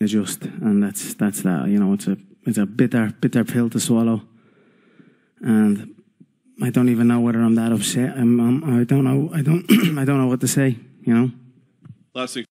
adjust, and that's that's that. You know, it's a it's a bitter bitter pill to swallow, and I don't even know whether I'm that upset. I'm, I'm I don't know I don't I don't know what to say. You know. Last thing